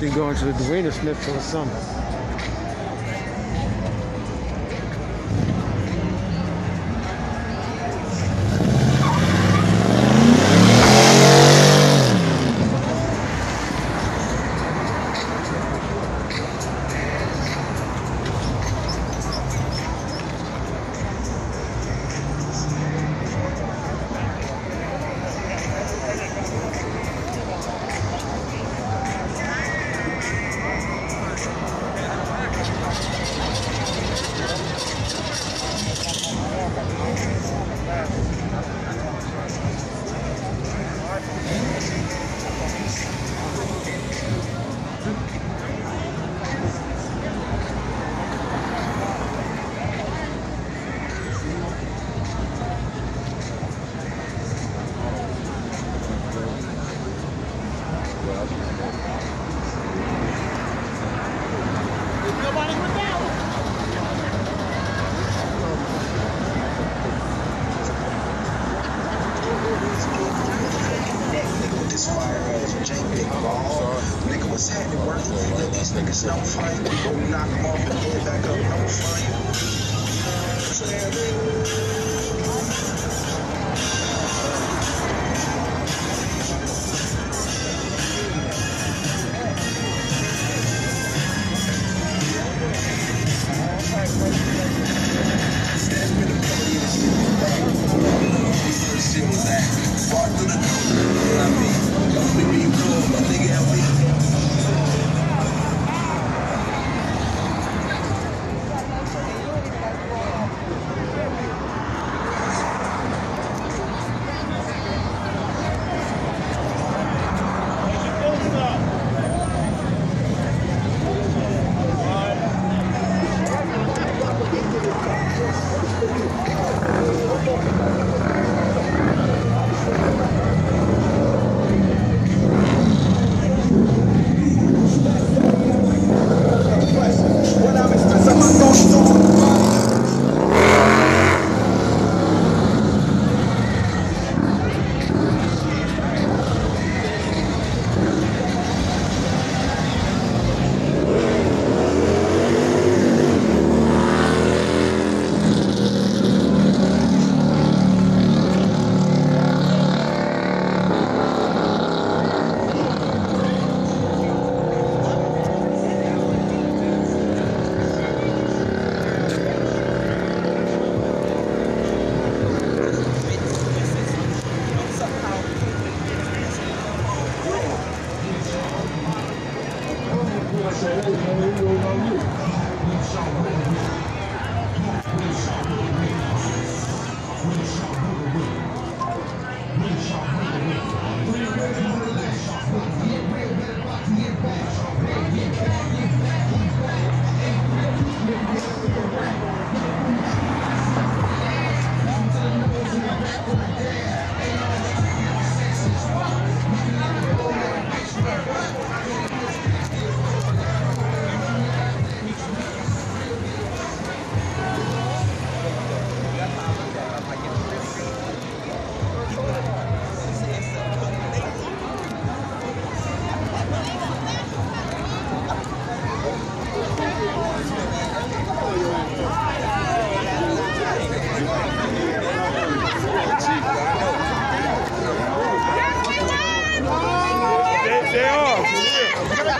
be going to the Duena Smith for the summer. Nigga, what's happening? Work. Let these niggas no fight. Go knock them off and get back up. No fight.